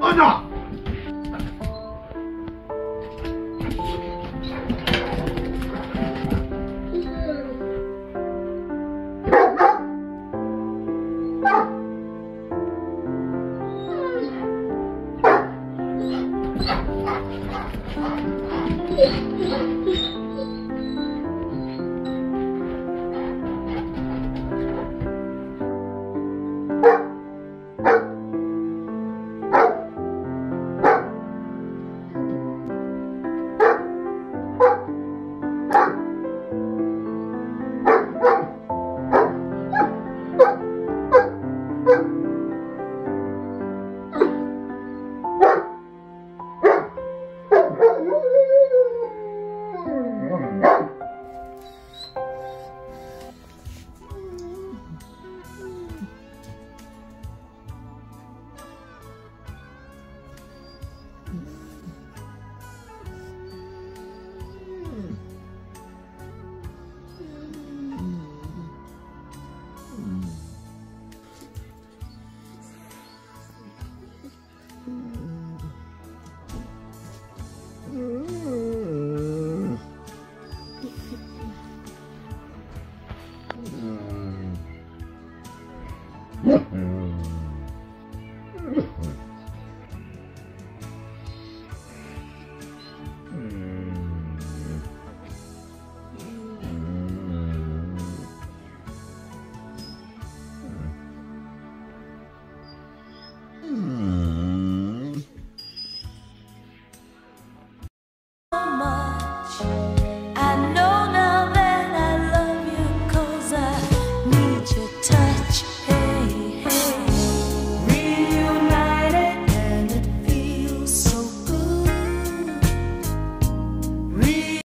安呐！啊！啊！Mm-hmm.